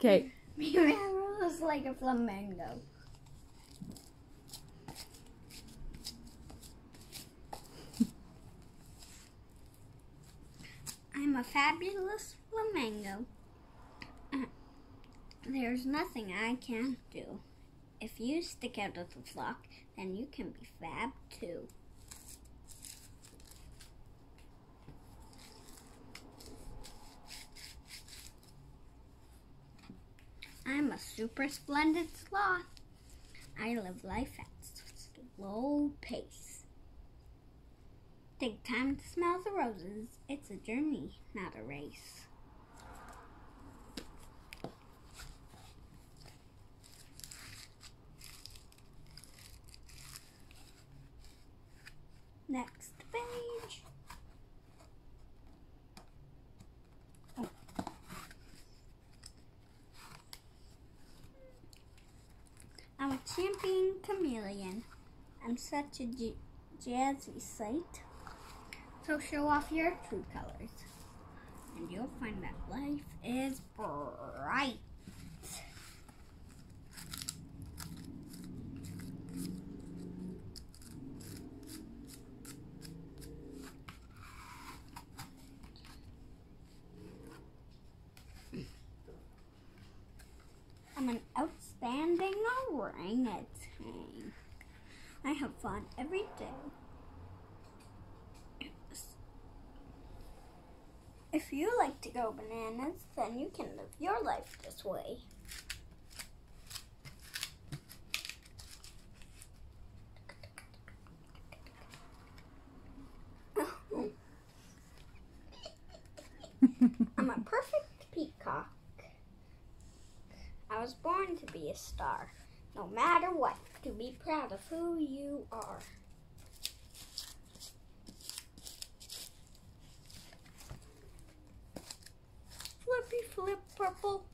Okay. Mi perro looks like a flamingo. I'm a fabulous flamingo. Uh, There's nothing I can't do. If you stick out of the flock, then you can be fab too. I'm a super splendid sloth. I live life at slow pace. Take time to smell the roses. It's a journey, not a race. Next page. Champion chameleon. I'm such a jazzy sight. So show off your true colors, and you'll find that life is bright. I'm an outstanding orangutan. I have fun every day. If you like to go bananas, then you can live your life this way. I'm a perfect peacock. I was born to be a star, no matter what, to be proud of who you are. Flippy flip purple